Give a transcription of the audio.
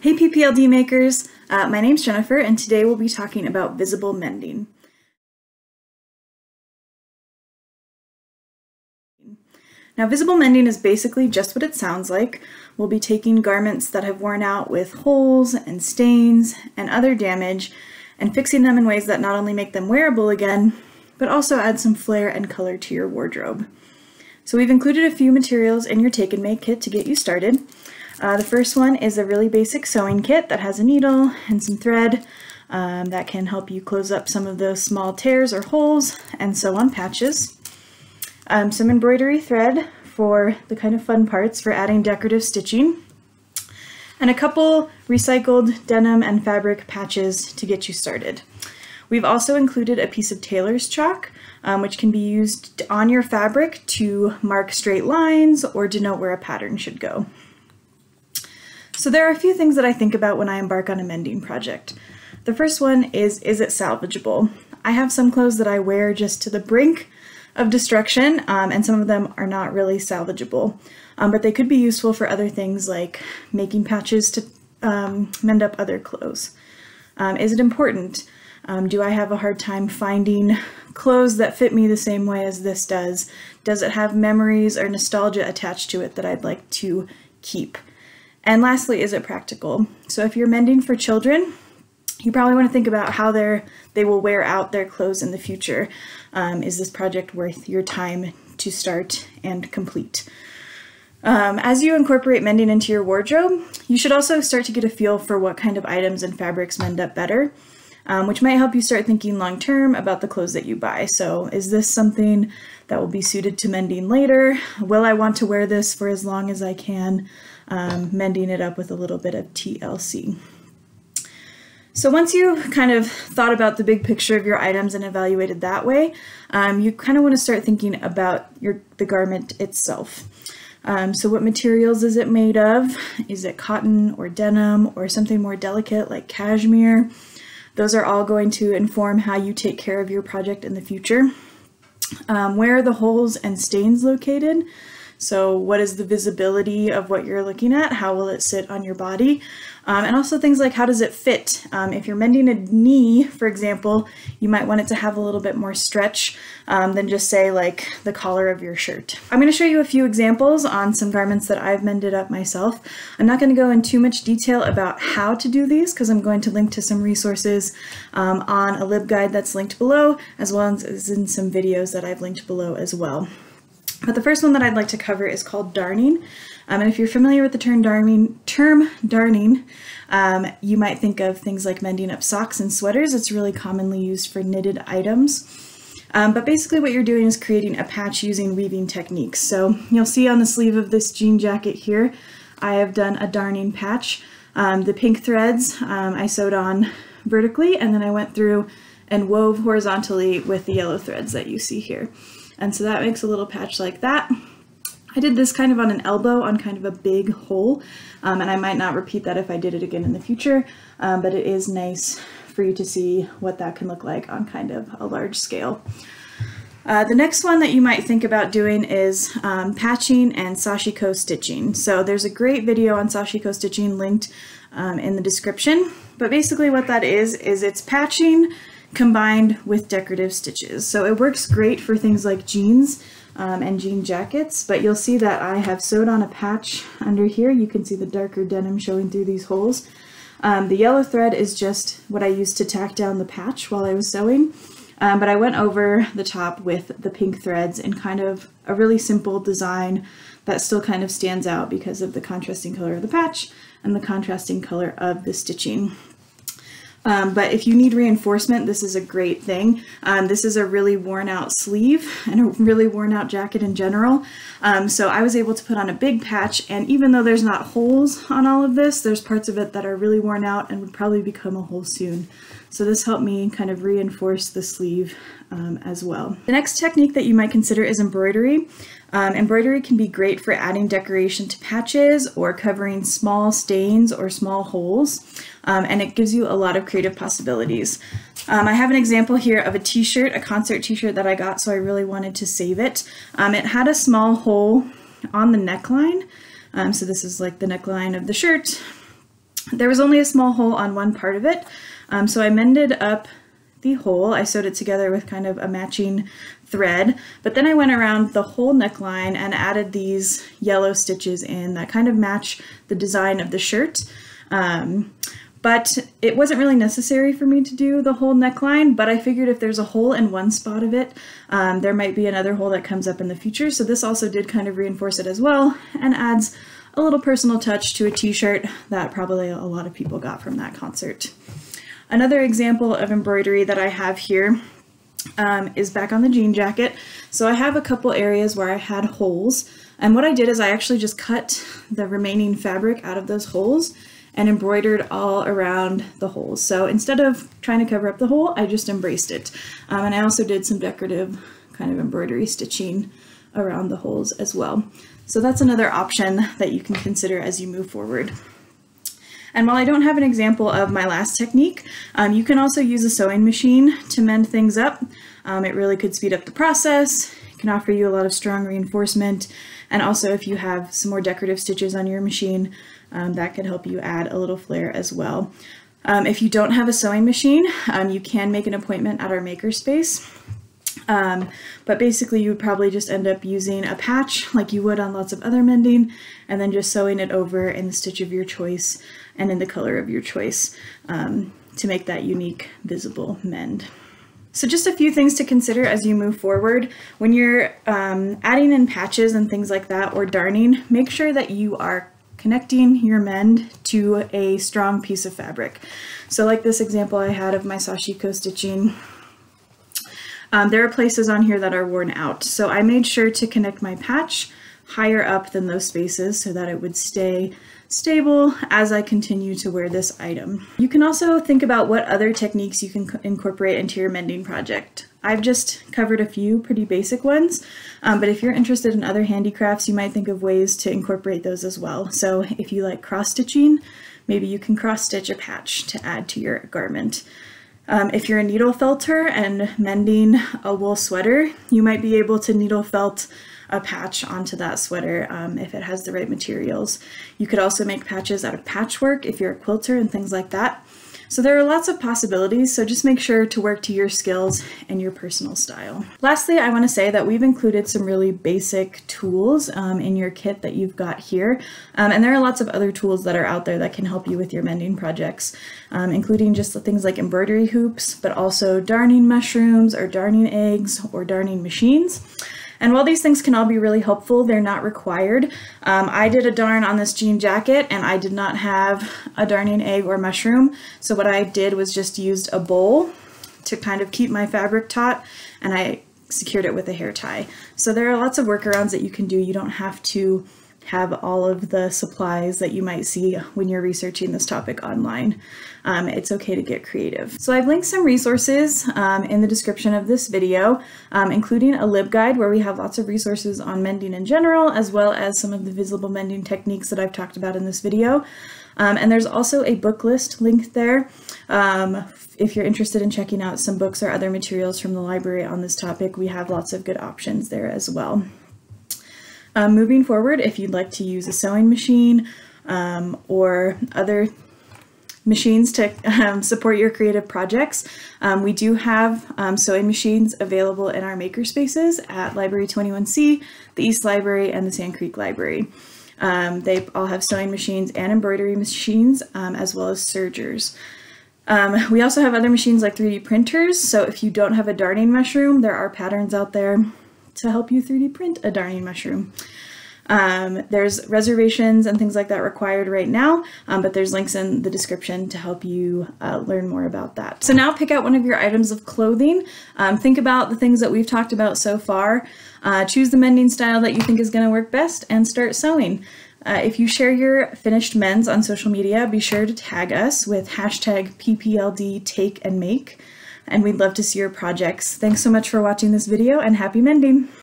Hey PPLD makers, uh, my name's Jennifer and today we'll be talking about visible mending. Now visible mending is basically just what it sounds like. We'll be taking garments that have worn out with holes and stains and other damage and fixing them in ways that not only make them wearable again, but also add some flair and color to your wardrobe. So we've included a few materials in your take and make kit to get you started. Uh, the first one is a really basic sewing kit that has a needle and some thread um, that can help you close up some of those small tears or holes and sew on patches. Um, some embroidery thread for the kind of fun parts for adding decorative stitching and a couple recycled denim and fabric patches to get you started. We've also included a piece of tailor's chalk, um, which can be used on your fabric to mark straight lines or denote where a pattern should go. So there are a few things that I think about when I embark on a mending project. The first one is, is it salvageable? I have some clothes that I wear just to the brink of destruction, um, and some of them are not really salvageable um, but they could be useful for other things like making patches to um, mend up other clothes. Um, is it important? Um, do I have a hard time finding clothes that fit me the same way as this does? Does it have memories or nostalgia attached to it that I'd like to keep? And lastly, is it practical? So if you're mending for children, you probably want to think about how they they will wear out their clothes in the future. Um, is this project worth your time to start and complete? Um, as you incorporate mending into your wardrobe, you should also start to get a feel for what kind of items and fabrics mend up better, um, which might help you start thinking long term about the clothes that you buy. So is this something that will be suited to mending later? Will I want to wear this for as long as I can? Um, mending it up with a little bit of TLC. So once you kind of thought about the big picture of your items and evaluated that way, um, you kind of want to start thinking about your the garment itself. Um, so what materials is it made of? Is it cotton or denim or something more delicate like cashmere? Those are all going to inform how you take care of your project in the future. Um, where are the holes and stains located? So what is the visibility of what you're looking at? How will it sit on your body? Um, and also things like how does it fit? Um, if you're mending a knee, for example, you might want it to have a little bit more stretch um, than just say like the collar of your shirt. I'm going to show you a few examples on some garments that I've mended up myself. I'm not going to go in too much detail about how to do these because I'm going to link to some resources um, on a LibGuide that's linked below as well as in some videos that I've linked below as well. But the first one that I'd like to cover is called darning. Um, and if you're familiar with the term darning, term darning um, you might think of things like mending up socks and sweaters. It's really commonly used for knitted items. Um, but basically what you're doing is creating a patch using weaving techniques. So you'll see on the sleeve of this jean jacket here, I have done a darning patch. Um, the pink threads um, I sewed on vertically and then I went through and wove horizontally with the yellow threads that you see here. And so that makes a little patch like that. I did this kind of on an elbow on kind of a big hole, um, and I might not repeat that if I did it again in the future, um, but it is nice for you to see what that can look like on kind of a large scale. Uh, the next one that you might think about doing is um, patching and sashiko stitching. So there's a great video on sashiko stitching linked um, in the description, but basically what that is, is it's patching combined with decorative stitches. So it works great for things like jeans um, and jean jackets, but you'll see that I have sewed on a patch under here. You can see the darker denim showing through these holes. Um, the yellow thread is just what I used to tack down the patch while I was sewing, um, but I went over the top with the pink threads in kind of a really simple design that still kind of stands out because of the contrasting color of the patch and the contrasting color of the stitching. Um, but if you need reinforcement, this is a great thing. Um, this is a really worn out sleeve and a really worn out jacket in general. Um, so I was able to put on a big patch and even though there's not holes on all of this, there's parts of it that are really worn out and would probably become a hole soon. So this helped me kind of reinforce the sleeve um, as well. The next technique that you might consider is embroidery. Um, embroidery can be great for adding decoration to patches or covering small stains or small holes, um, and it gives you a lot of creative possibilities. Um, I have an example here of a t-shirt, a concert t-shirt that I got, so I really wanted to save it. Um, it had a small hole on the neckline, um, so this is like the neckline of the shirt, There was only a small hole on one part of it, um, so I mended up the hole. I sewed it together with kind of a matching thread, but then I went around the whole neckline and added these yellow stitches in that kind of match the design of the shirt. Um, but it wasn't really necessary for me to do the whole neckline, but I figured if there's a hole in one spot of it, um, there might be another hole that comes up in the future. So this also did kind of reinforce it as well and adds a little personal touch to a t-shirt that probably a lot of people got from that concert. Another example of embroidery that I have here um, is back on the jean jacket. So I have a couple areas where I had holes and what I did is I actually just cut the remaining fabric out of those holes and embroidered all around the holes. So instead of trying to cover up the hole, I just embraced it. Um, and I also did some decorative kind of embroidery stitching around the holes as well. So that's another option that you can consider as you move forward. And while I don't have an example of my last technique, um, you can also use a sewing machine to mend things up. Um, it really could speed up the process, it can offer you a lot of strong reinforcement, and also if you have some more decorative stitches on your machine, um, that could help you add a little flair as well. Um, if you don't have a sewing machine, um, you can make an appointment at our makerspace. Um, but basically you would probably just end up using a patch like you would on lots of other mending and then just sewing it over in the stitch of your choice and in the color of your choice um, to make that unique visible mend. So just a few things to consider as you move forward. When you're um, adding in patches and things like that or darning, make sure that you are connecting your mend to a strong piece of fabric. So like this example I had of my sashiko stitching, um, there are places on here that are worn out. So I made sure to connect my patch higher up than those spaces so that it would stay stable as I continue to wear this item. You can also think about what other techniques you can incorporate into your mending project. I've just covered a few pretty basic ones, um, but if you're interested in other handicrafts, you might think of ways to incorporate those as well. So if you like cross stitching, maybe you can cross stitch a patch to add to your garment. Um, if you're a needle felter and mending a wool sweater, you might be able to needle felt a patch onto that sweater um, if it has the right materials. You could also make patches out of patchwork if you're a quilter and things like that. So there are lots of possibilities, so just make sure to work to your skills and your personal style. Lastly, I want to say that we've included some really basic tools um, in your kit that you've got here, um, and there are lots of other tools that are out there that can help you with your mending projects, um, including just the things like embroidery hoops, but also darning mushrooms or darning eggs or darning machines. And while these things can all be really helpful, they're not required. Um, I did a darn on this jean jacket and I did not have a darning egg or mushroom. So what I did was just used a bowl to kind of keep my fabric taut and I secured it with a hair tie. So there are lots of workarounds that you can do. You don't have to have all of the supplies that you might see when you're researching this topic online. Um, it's okay to get creative. So I've linked some resources um, in the description of this video, um, including a LibGuide where we have lots of resources on mending in general, as well as some of the visible mending techniques that I've talked about in this video. Um, and there's also a book list linked there um, if you're interested in checking out some books or other materials from the library on this topic, we have lots of good options there as well. Um, moving forward, if you'd like to use a sewing machine um, or other machines to um, support your creative projects. Um, we do have um, sewing machines available in our makerspaces at Library 21C, the East Library, and the Sand Creek Library. Um, they all have sewing machines and embroidery machines, um, as well as sergers. Um, we also have other machines like 3D printers, so if you don't have a darning mushroom, there are patterns out there to help you 3D print a darning mushroom. Um, there's reservations and things like that required right now, um, but there's links in the description to help you uh, learn more about that. So now pick out one of your items of clothing. Um, think about the things that we've talked about so far. Uh, choose the mending style that you think is going to work best and start sewing. Uh, if you share your finished mends on social media, be sure to tag us with hashtag PPLD take and make and we'd love to see your projects. Thanks so much for watching this video and happy mending!